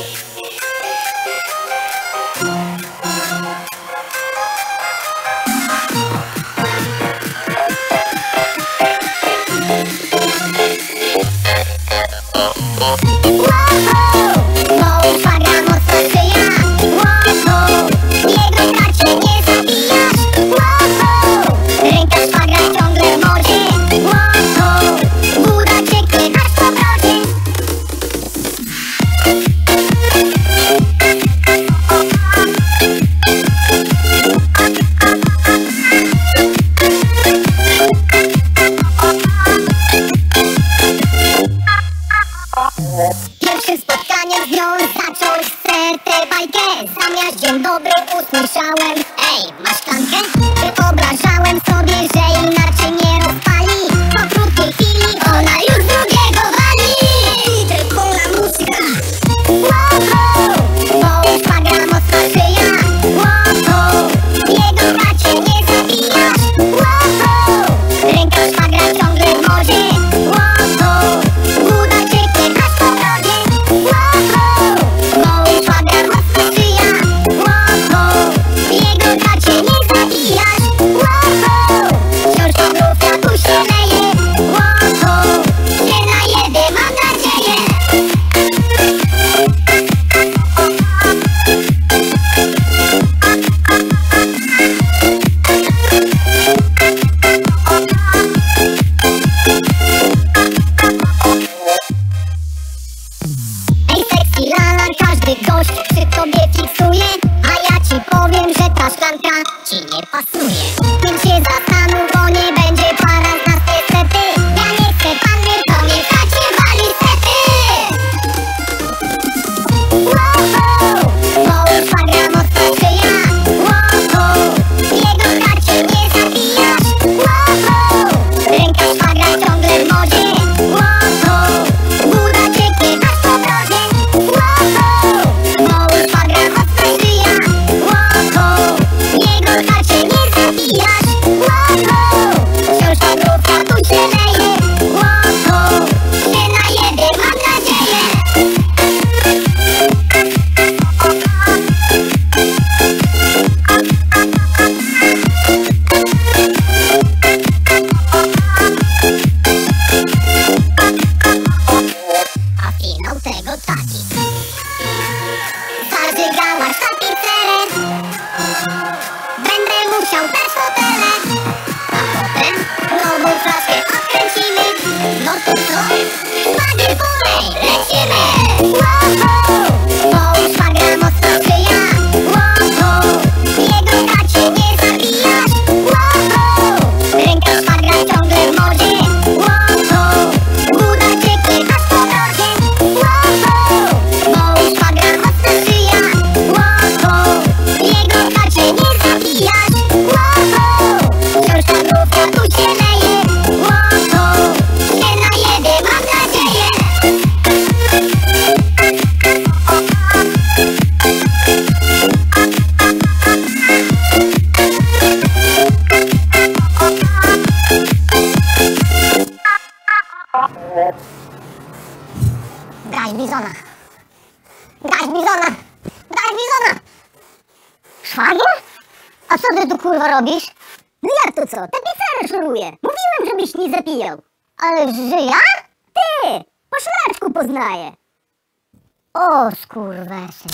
Oh, oh, oh, oh, oh, dobry usłyszałem. Każdy gość przy tobie fiksuje A ja ci powiem, że ta szklanka ci nie pasuje. Tym się zastanów Lecimy! Dać bizona! Dać bizona! Szwagier? A co ty tu kurwa robisz? No jak to co? Te pizzerę szoruję! Mówiłem, żebyś nie zapijał! Ale że ja? Ty! Po szlaczku poznaję! O skurwesy!